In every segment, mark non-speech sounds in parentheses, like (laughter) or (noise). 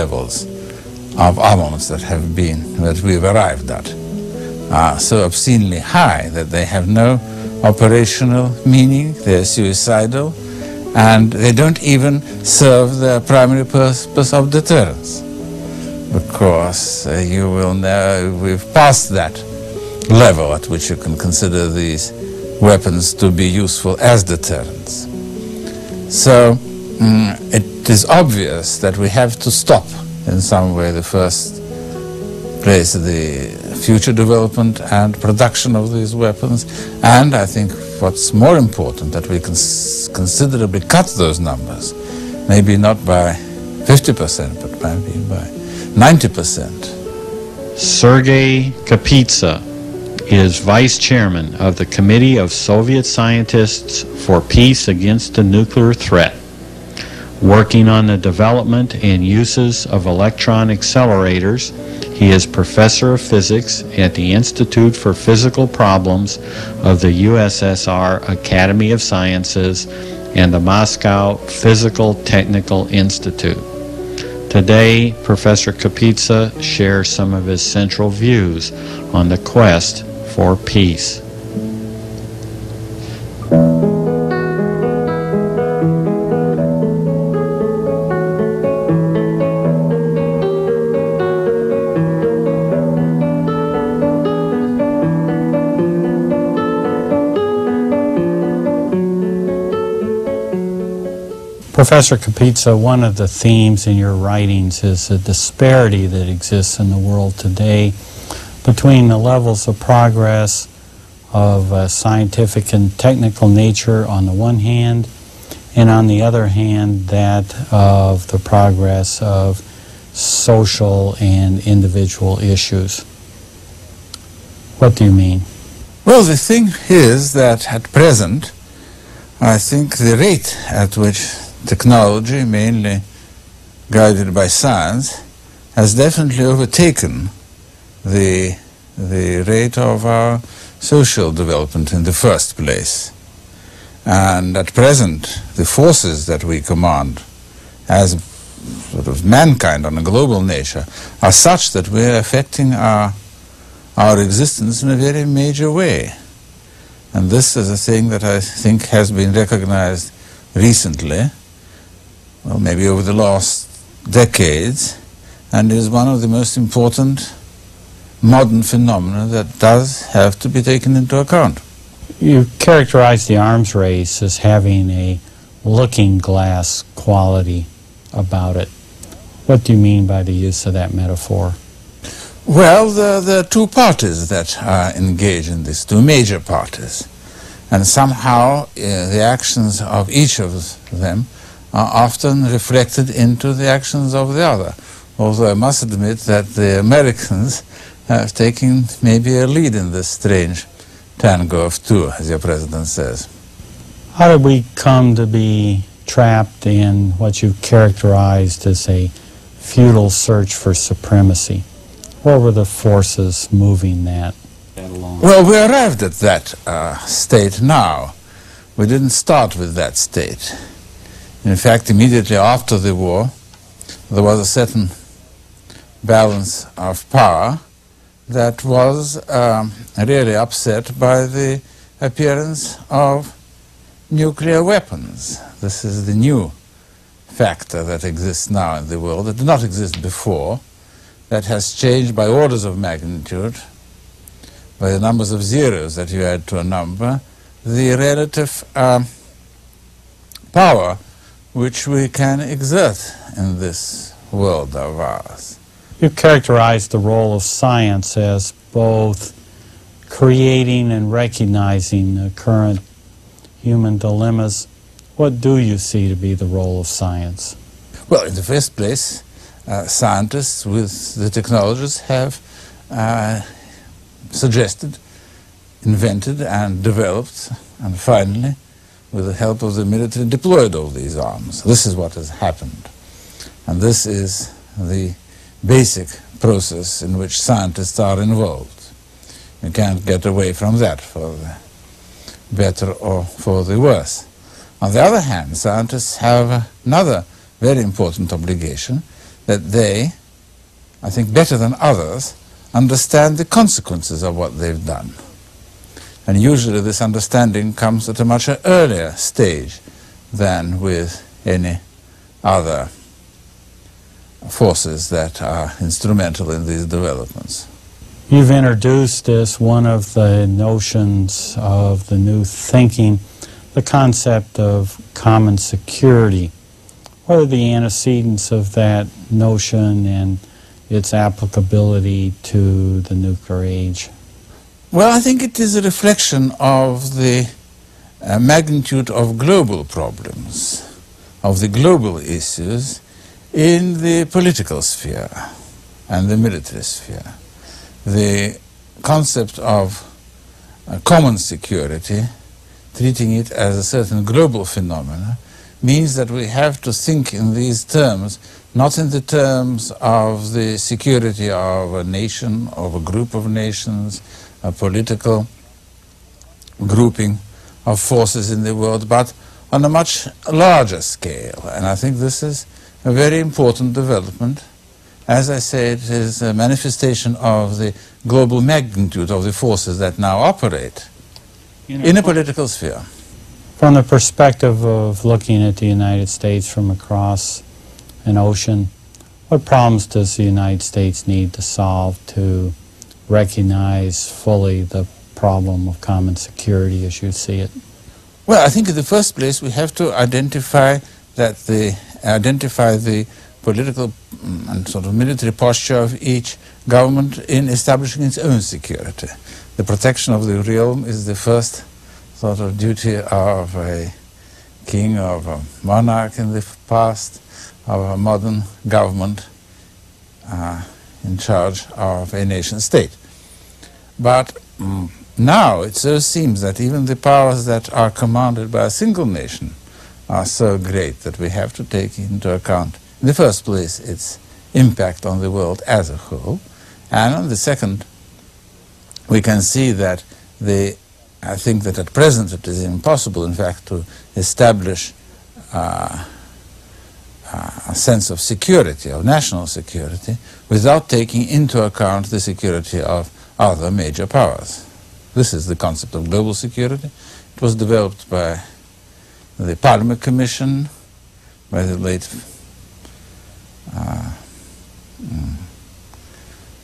levels of armaments that have been, that we've arrived at, are so obscenely high that they have no operational meaning, they're suicidal, and they don't even serve the primary purpose of deterrence. Because uh, you will know we've passed that level at which you can consider these weapons to be useful as deterrents. So mm, it is obvious that we have to stop in some way the first place the future development and production of these weapons. And I think what's more important that we can considerably cut those numbers. Maybe not by 50% but maybe by 90%. Sergei Kapitza is vice chairman of the Committee of Soviet Scientists for Peace Against the Nuclear Threat, working on the development and uses of electron accelerators. He is professor of physics at the Institute for Physical Problems of the USSR Academy of Sciences and the Moscow Physical Technical Institute. Today, Professor Kapitza shares some of his central views on the quest for peace. Professor Kapitza, one of the themes in your writings is the disparity that exists in the world today between the levels of progress of uh, scientific and technical nature on the one hand, and on the other hand, that of the progress of social and individual issues. What do you mean? Well, the thing is that at present, I think the rate at which technology, mainly guided by science, has definitely overtaken the, the rate of our social development in the first place. And at present, the forces that we command as sort of mankind on a global nature are such that we're affecting our, our existence in a very major way. And this is a thing that I think has been recognized recently, well, maybe over the last decades, and is one of the most important modern phenomena that does have to be taken into account. You characterize the arms race as having a looking glass quality about it. What do you mean by the use of that metaphor? Well, there, there are two parties that are engaged in this, two major parties. And somehow uh, the actions of each of them are often reflected into the actions of the other. Although I must admit that the Americans have taken maybe a lead in this strange tango of two, as your president says. How did we come to be trapped in what you've characterized as a futile search for supremacy? What were the forces moving that along? Well, we arrived at that uh, state now. We didn't start with that state. In fact, immediately after the war, there was a certain balance of power that was um, really upset by the appearance of nuclear weapons. This is the new factor that exists now in the world that did not exist before, that has changed by orders of magnitude, by the numbers of zeros that you add to a number, the relative um, power which we can exert in this world of ours. You characterize the role of science as both creating and recognizing the current human dilemmas. What do you see to be the role of science? Well, in the first place, uh, scientists with the technologies have uh, suggested, invented, and developed, and finally, with the help of the military, deployed all these arms. This is what has happened. And this is the basic process in which scientists are involved. You can't get away from that for the better or for the worse. On the other hand, scientists have another very important obligation, that they, I think better than others, understand the consequences of what they've done. And usually this understanding comes at a much earlier stage than with any other forces that are instrumental in these developments. You've introduced as one of the notions of the new thinking the concept of common security. What are the antecedents of that notion and its applicability to the nuclear age? Well, I think it is a reflection of the uh, magnitude of global problems, of the global issues in the political sphere and the military sphere. The concept of uh, common security, treating it as a certain global phenomenon, means that we have to think in these terms, not in the terms of the security of a nation, of a group of nations, a political grouping of forces in the world, but on a much larger scale. And I think this is a very important development. As I say, it is a manifestation of the global magnitude of the forces that now operate in a political sphere. From the perspective of looking at the United States from across an ocean, what problems does the United States need to solve to recognize fully the problem of common security as you see it? Well, I think in the first place we have to identify that the identify the political mm, and sort of military posture of each government in establishing its own security. The protection of the realm is the first sort of duty of a king, of a monarch in the past, of a modern government uh, in charge of a nation state. But mm, now it so seems that even the powers that are commanded by a single nation are so great that we have to take into account, in the first place, its impact on the world as a whole, and on the second, we can see that the, I think that at present it is impossible, in fact, to establish uh, uh, a sense of security, of national security, without taking into account the security of other major powers. This is the concept of global security. It was developed by the Palme Commission, by the late uh, mm,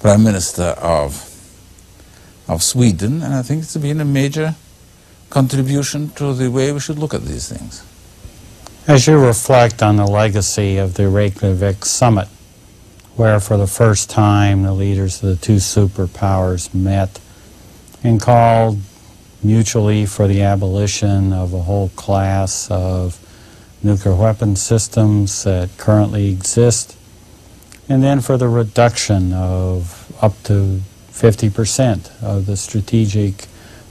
Prime Minister of, of Sweden, and I think it's been a major contribution to the way we should look at these things. As you reflect on the legacy of the Reykjavik summit, where for the first time the leaders of the two superpowers met and called mutually for the abolition of a whole class of nuclear weapon systems that currently exist, and then for the reduction of up to 50% of the strategic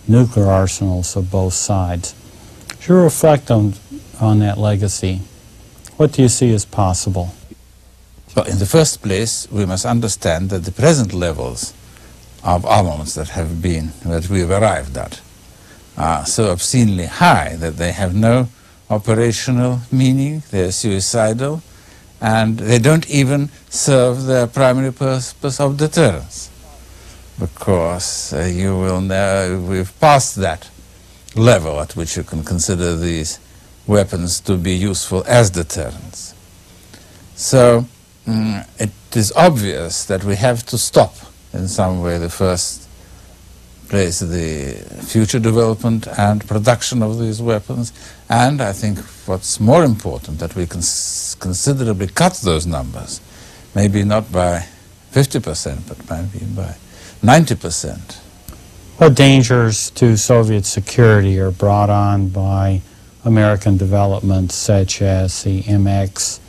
nuclear arsenals of both sides. As you reflect on, on that legacy, what do you see as possible? Well, in the first place, we must understand that the present levels of armaments that have been, that we have arrived at, are so obscenely high that they have no operational meaning, they are suicidal, and they don't even serve their primary purpose of deterrence. Because uh, you will know we've passed that level at which you can consider these weapons to be useful as deterrents. So mm, it is obvious that we have to stop in some way the first place the future development and production of these weapons and I think what's more important that we can considerably cut those numbers maybe not by 50% but maybe by 90%. What dangers to Soviet security are brought on by American developments such as the MX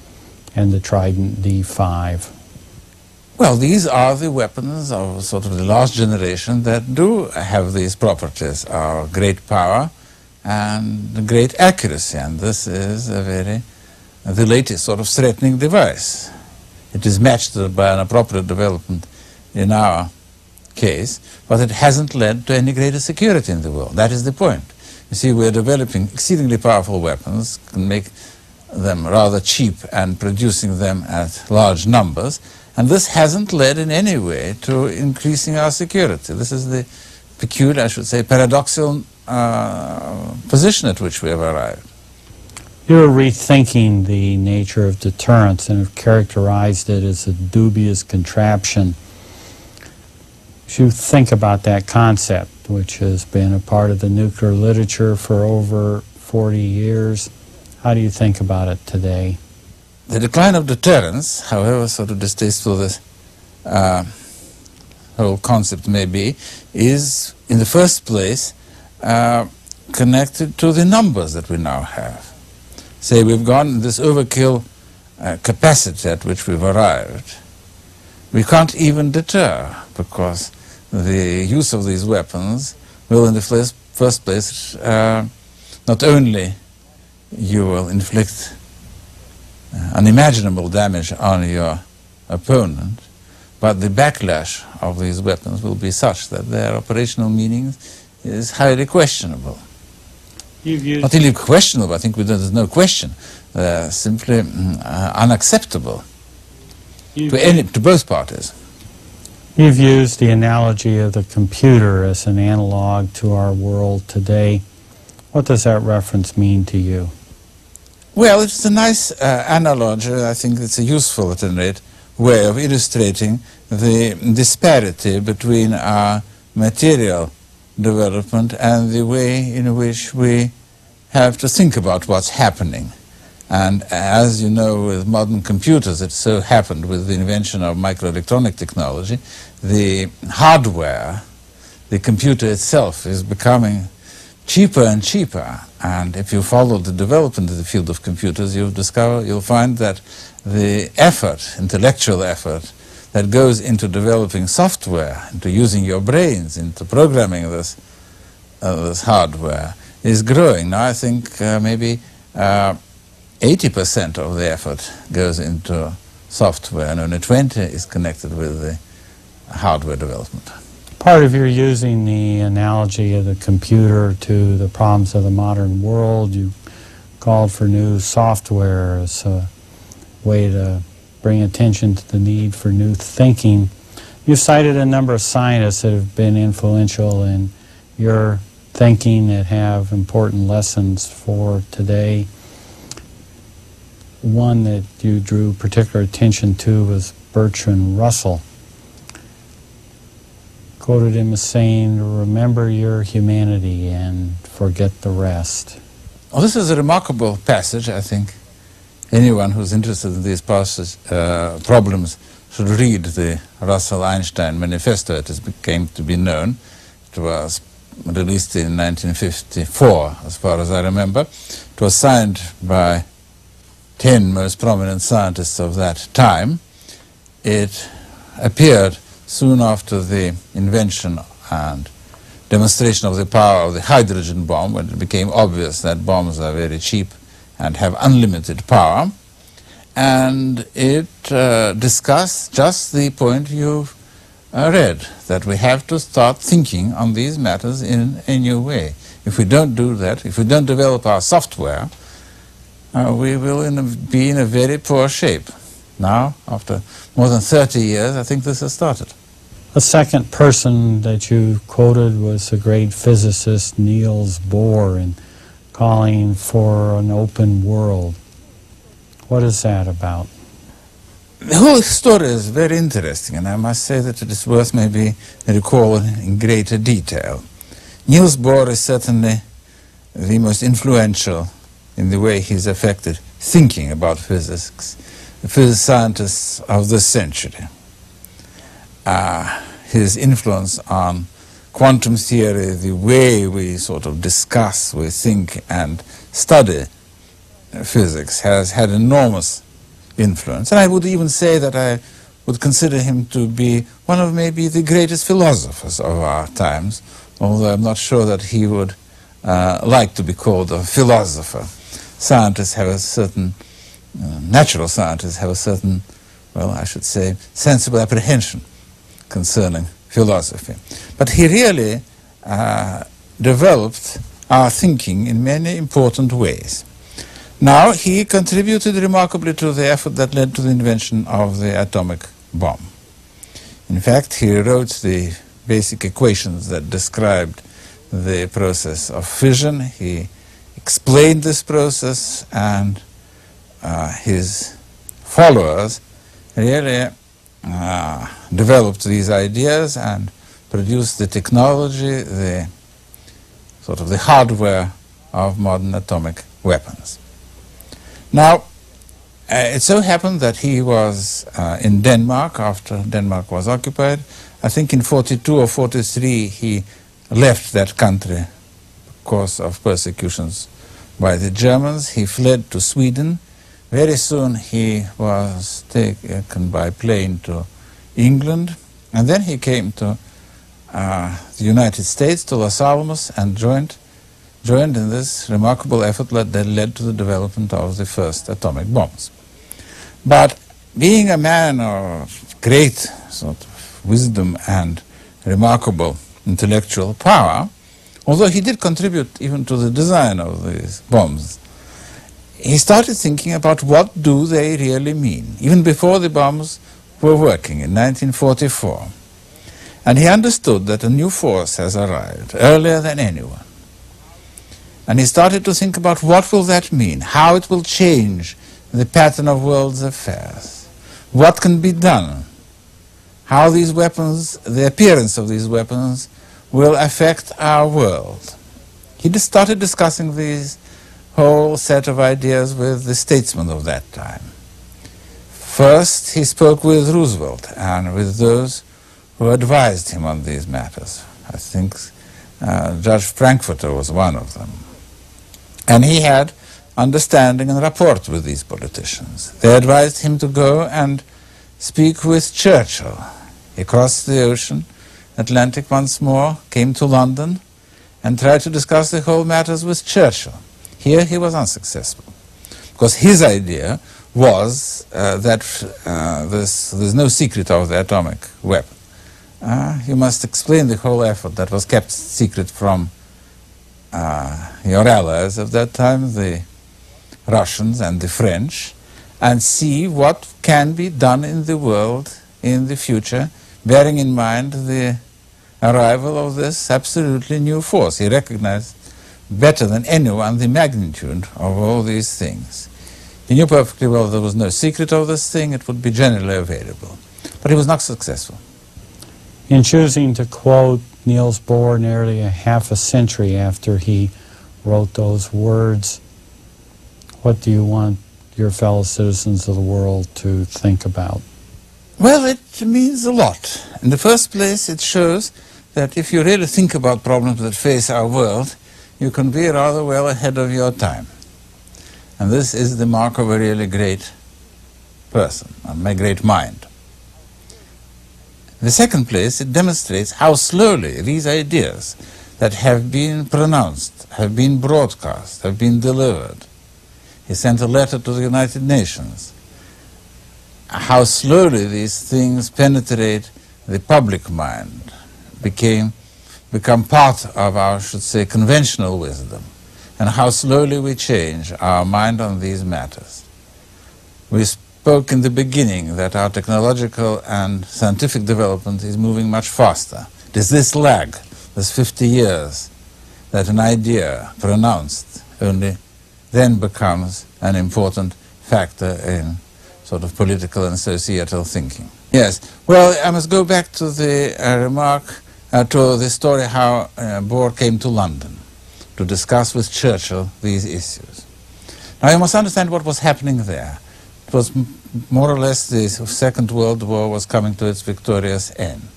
and the Trident D5? Well, these are the weapons of sort of the last generation that do have these properties of great power and great accuracy, and this is a very, the latest sort of threatening device. It is matched by an appropriate development in our case, but it hasn't led to any greater security in the world. That is the point. You see, we're developing exceedingly powerful weapons, can make them rather cheap and producing them at large numbers. And this hasn't led in any way to increasing our security. This is the peculiar, I should say, paradoxical uh, position at which we have arrived. You're rethinking the nature of deterrence and have characterized it as a dubious contraption. As you think about that concept, which has been a part of the nuclear literature for over 40 years, how do you think about it today? The decline of deterrence, however sort of distasteful this uh, whole concept may be, is in the first place uh, connected to the numbers that we now have. Say we've gone this overkill uh, capacity at which we've arrived. We can't even deter because the use of these weapons will in the first, first place uh, not only you will inflict uh, unimaginable damage on your opponent, but the backlash of these weapons will be such that their operational meaning is highly questionable. Not only questionable, I think there's no question. They're simply mm, uh, unacceptable to, any, to both parties. You've used the analogy of the computer as an analog to our world today. What does that reference mean to you? Well, it's a nice uh, analogy. I think it's a useful, at any rate, way of illustrating the disparity between our material development and the way in which we have to think about what's happening. And as you know, with modern computers, it so happened with the invention of microelectronic technology, the hardware, the computer itself, is becoming cheaper and cheaper. And if you follow the development of the field of computers, you'll discover, you'll find that the effort, intellectual effort, that goes into developing software, into using your brains, into programming this, uh, this hardware, is growing. Now I think uh, maybe 80% uh, of the effort goes into software, and only 20 is connected with the hardware development part of your using the analogy of the computer to the problems of the modern world. You called for new software as a way to bring attention to the need for new thinking. You cited a number of scientists that have been influential in your thinking that have important lessons for today. One that you drew particular attention to was Bertrand Russell quoted him as saying, Remember your humanity and forget the rest. Well, this is a remarkable passage, I think. Anyone who's interested in these uh, problems should read the Russell-Einstein Manifesto. It came to be known. It was released in 1954, as far as I remember. It was signed by 10 most prominent scientists of that time. It appeared soon after the invention and demonstration of the power of the hydrogen bomb, when it became obvious that bombs are very cheap and have unlimited power, and it uh, discussed just the point you've uh, read, that we have to start thinking on these matters in a new way. If we don't do that, if we don't develop our software, uh, we will in a, be in a very poor shape. Now, after more than 30 years, I think this has started. A second person that you quoted was the great physicist Niels Bohr in calling for an open world. What is that about? The whole story is very interesting, and I must say that it is worth maybe recalling in greater detail. Niels Bohr is certainly the most influential in the way he's affected thinking about physics The physicists scientists of this century. Uh, his influence on quantum theory, the way we sort of discuss, we think, and study physics has had enormous influence. And I would even say that I would consider him to be one of maybe the greatest philosophers of our times, although I'm not sure that he would uh, like to be called a philosopher. Scientists have a certain uh, natural scientists have a certain, well, I should say, sensible apprehension concerning philosophy. But he really uh, developed our thinking in many important ways. Now, he contributed remarkably to the effort that led to the invention of the atomic bomb. In fact, he wrote the basic equations that described the process of fission. He explained this process, and uh, his followers really uh, developed these ideas and produced the technology, the sort of the hardware of modern atomic weapons. Now, uh, it so happened that he was uh, in Denmark after Denmark was occupied. I think in 42 or 43 he left that country because of persecutions by the Germans. He fled to Sweden. Very soon he was taken by plane to England, and then he came to uh, the United States, to Los Alamos, and joined, joined in this remarkable effort that led to the development of the first atomic bombs. But being a man of great sort of wisdom and remarkable intellectual power, although he did contribute even to the design of these bombs, he started thinking about what do they really mean, even before the bombs were working in 1944. And he understood that a new force has arrived earlier than anyone. And he started to think about what will that mean, how it will change the pattern of world's affairs, what can be done, how these weapons, the appearance of these weapons, will affect our world. He just started discussing these whole set of ideas with the statesmen of that time. First, he spoke with Roosevelt and with those who advised him on these matters. I think uh, Judge Frankfurter was one of them. And he had understanding and rapport with these politicians. They advised him to go and speak with Churchill. He crossed the ocean, Atlantic once more, came to London, and tried to discuss the whole matters with Churchill. Here he was unsuccessful, because his idea was uh, that uh, this, there's no secret of the atomic weapon. Uh, you must explain the whole effort that was kept secret from uh, your allies of that time, the Russians and the French, and see what can be done in the world in the future, bearing in mind the arrival of this absolutely new force. He recognized better than anyone the magnitude of all these things. He knew perfectly well there was no secret of this thing, it would be generally available. But he was not successful. In choosing to quote Niels Bohr nearly a half a century after he wrote those words, what do you want your fellow citizens of the world to think about? Well, it means a lot. In the first place, it shows that if you really think about problems that face our world, you can be rather well ahead of your time. And this is the mark of a really great person, and a great mind. In the second place, it demonstrates how slowly these ideas that have been pronounced, have been broadcast, have been delivered, he sent a letter to the United Nations. How slowly these things penetrate the public mind, became, become part of our, should say, conventional wisdom, and how slowly we change our mind on these matters. We spoke in the beginning that our technological and scientific development is moving much faster. Is this lag, this 50 years, that an idea pronounced only then becomes an important factor in sort of political and societal thinking. Yes, well, I must go back to the uh, remark, uh, to the story how uh, Bohr came to London to discuss with Churchill these issues. Now you must understand what was happening there. It was more or less the Second World War was coming to its victorious end.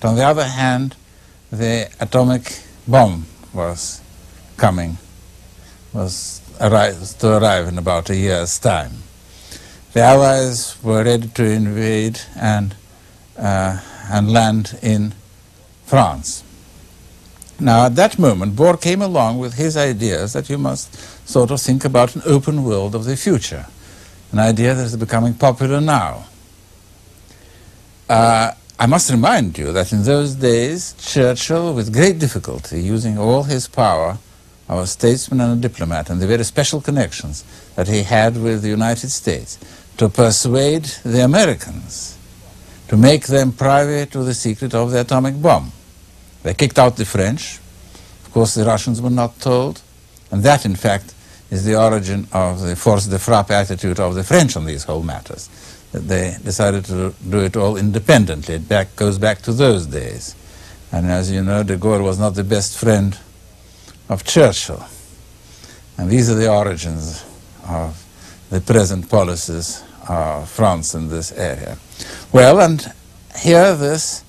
But on the other hand, the atomic bomb was coming, was arrive, to arrive in about a year's time. The Allies were ready to invade and, uh, and land in France. Now, at that moment, Bohr came along with his ideas that you must sort of think about an open world of the future, an idea that is becoming popular now. Uh, I must remind you that in those days, Churchill, with great difficulty, using all his power, a statesman and a diplomat and the very special connections that he had with the United States to persuade the Americans to make them privy to the secret of the atomic bomb. They kicked out the French. Of course, the Russians were not told. And that, in fact, is the origin of the force de frappe attitude of the French on these whole matters. That they decided to do it all independently. It back, goes back to those days. And as you know, de Gaulle was not the best friend of Churchill. And these are the origins of the present policies of France in this area. Well, and here this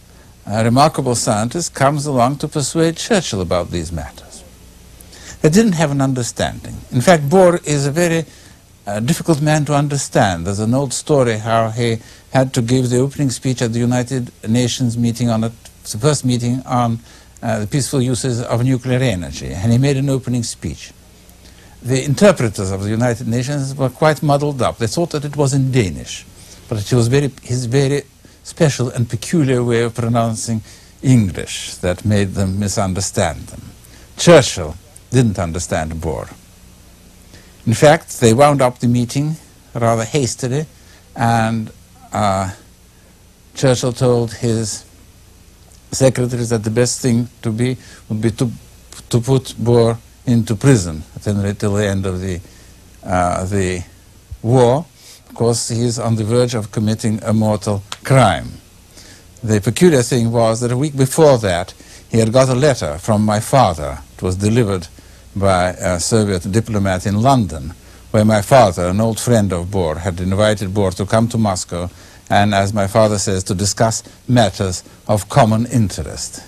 uh, remarkable scientist comes along to persuade Churchill about these matters. They didn't have an understanding. In fact, Bohr is a very uh, difficult man to understand. There's an old story how he had to give the opening speech at the United Nations meeting on a, the first meeting on uh, the peaceful uses of nuclear energy, and he made an opening speech. The interpreters of the United Nations were quite muddled up. They thought that it was in Danish, but it was very, his very special and peculiar way of pronouncing English that made them misunderstand them. Churchill didn't understand Bohr. In fact, they wound up the meeting rather hastily, and uh, Churchill told his secretaries that the best thing to be would be to, to put Bohr into prison until the end of the, uh, the war, because he is on the verge of committing a mortal crime. The peculiar thing was that a week before that, he had got a letter from my father. It was delivered by a Soviet diplomat in London, where my father, an old friend of Bohr, had invited Bohr to come to Moscow and, as my father says, to discuss matters of common interest.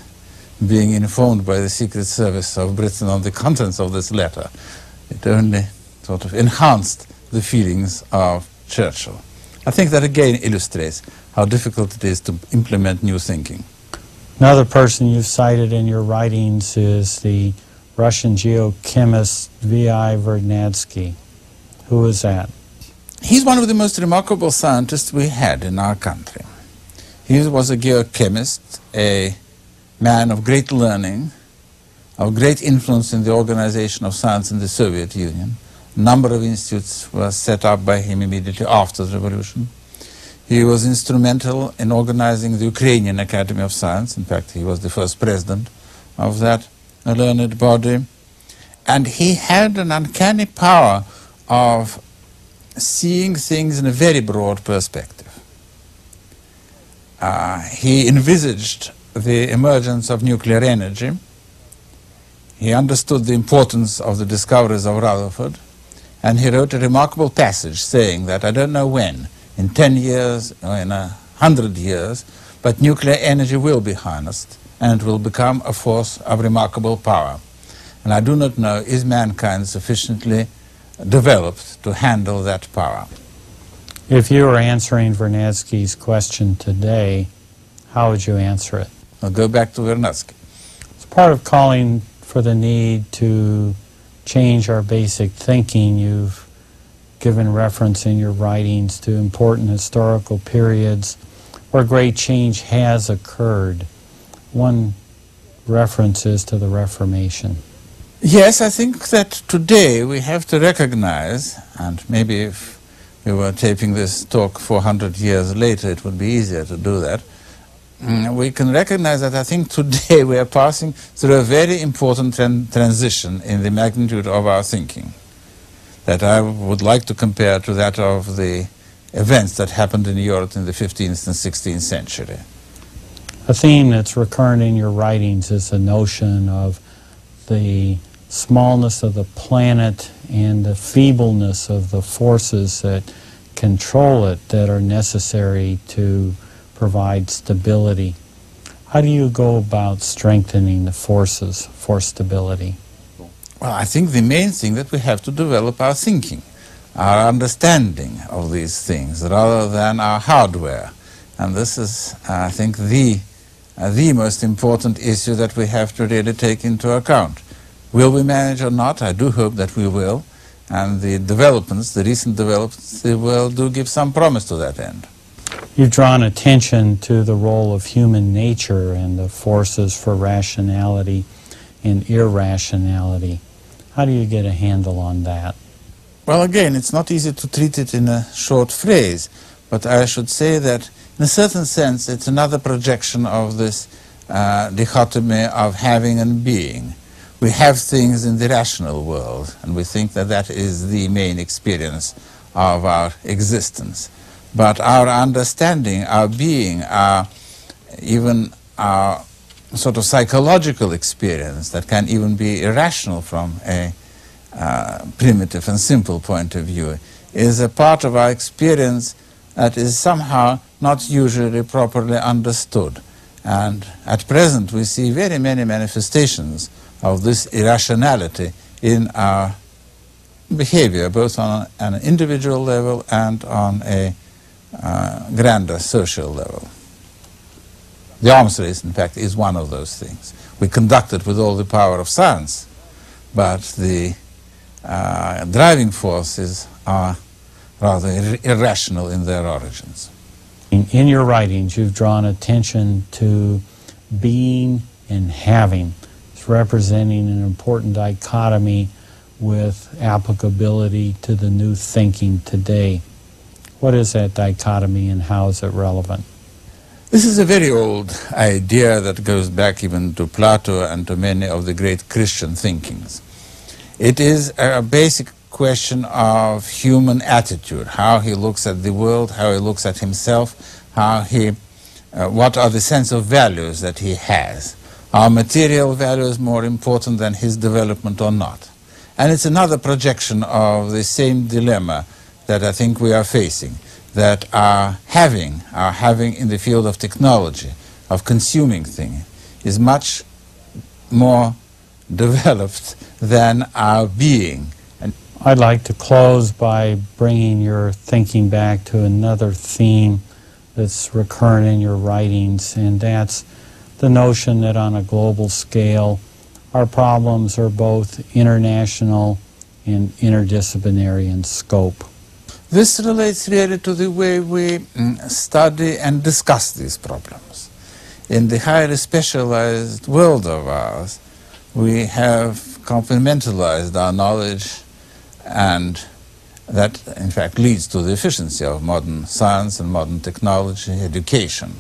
Being informed by the Secret Service of Britain on the contents of this letter, it only sort of enhanced the feelings of Churchill. I think that again illustrates how difficult it is to implement new thinking. Another person you've cited in your writings is the Russian geochemist V.I. Vernadsky. Who is that? He's one of the most remarkable scientists we had in our country. He was a geochemist, a man of great learning, of great influence in the organization of science in the Soviet Union. A number of institutes were set up by him immediately after the revolution. He was instrumental in organizing the Ukrainian Academy of Science. In fact, he was the first president of that learned body. And he had an uncanny power of seeing things in a very broad perspective. Uh, he envisaged the emergence of nuclear energy. He understood the importance of the discoveries of Rutherford, and he wrote a remarkable passage saying that I don't know when, in 10 years or in a 100 years, but nuclear energy will be harnessed and will become a force of remarkable power. And I do not know, is mankind sufficiently developed to handle that power? If you were answering Vernadsky's question today, how would you answer it? I'll go back to Vernadsky. It's part of calling for the need to change our basic thinking, you've given reference in your writings to important historical periods where great change has occurred. One reference is to the Reformation. Yes, I think that today we have to recognize, and maybe if we were taping this talk 400 years later, it would be easier to do that. Mm, we can recognize that I think today we are passing through a very important tran transition in the magnitude of our thinking that I would like to compare to that of the events that happened in Europe in the 15th and 16th century. A theme that's recurrent in your writings is the notion of the smallness of the planet and the feebleness of the forces that control it that are necessary to provide stability. How do you go about strengthening the forces for stability? Well, I think the main thing that we have to develop our thinking, our understanding of these things, rather than our hardware. And this is, I think, the, uh, the most important issue that we have to really take into account. Will we manage or not? I do hope that we will. And the developments, the recent developments, will do give some promise to that end. You've drawn attention to the role of human nature and the forces for rationality and irrationality. How do you get a handle on that? Well, again, it's not easy to treat it in a short phrase, but I should say that in a certain sense it's another projection of this uh, dichotomy of having and being. We have things in the rational world, and we think that that is the main experience of our existence. But our understanding, our being, our, even our sort of psychological experience that can even be irrational from a uh, primitive and simple point of view is a part of our experience that is somehow not usually properly understood. And at present we see very many manifestations of this irrationality in our behavior, both on an individual level and on a uh, grander social level. The arms race, in fact, is one of those things. We conduct it with all the power of science, but the uh, driving forces are rather ir irrational in their origins. In, in your writings, you've drawn attention to being and having. It's representing an important dichotomy with applicability to the new thinking today. What is that dichotomy and how is it relevant? This is a very old idea that goes back even to Plato and to many of the great Christian thinkings. It is a basic question of human attitude, how he looks at the world, how he looks at himself, how he, uh, what are the sense of values that he has. Are material values more important than his development or not? And it's another projection of the same dilemma that I think we are facing, that our having, our having in the field of technology, of consuming things, is much more (laughs) developed than our being. And I'd like to close by bringing your thinking back to another theme that's recurrent in your writings, and that's the notion that on a global scale, our problems are both international and interdisciplinary in scope. This relates really to the way we mm, study and discuss these problems. In the highly specialized world of ours, we have compartmentalized our knowledge and that in fact leads to the efficiency of modern science and modern technology education.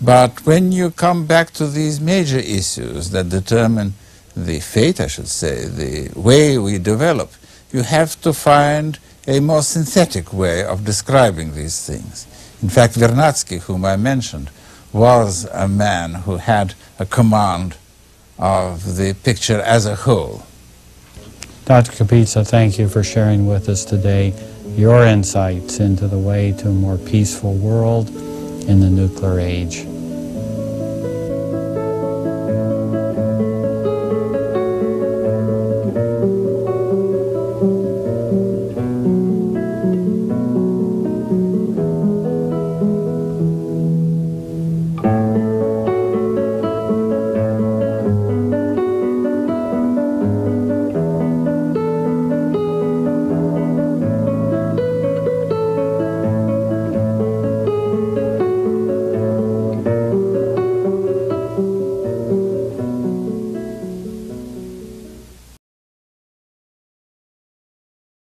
But when you come back to these major issues that determine the fate, I should say, the way we develop, you have to find a more synthetic way of describing these things. In fact, Vernadsky, whom I mentioned, was a man who had a command of the picture as a whole. Dr. Kapitza, thank you for sharing with us today your insights into the way to a more peaceful world in the nuclear age.